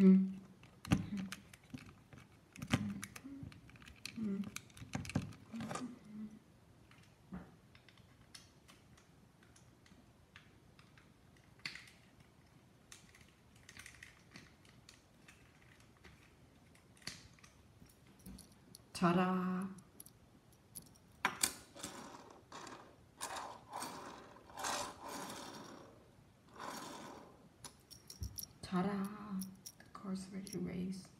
음. 자라. 자라. incarcerated race.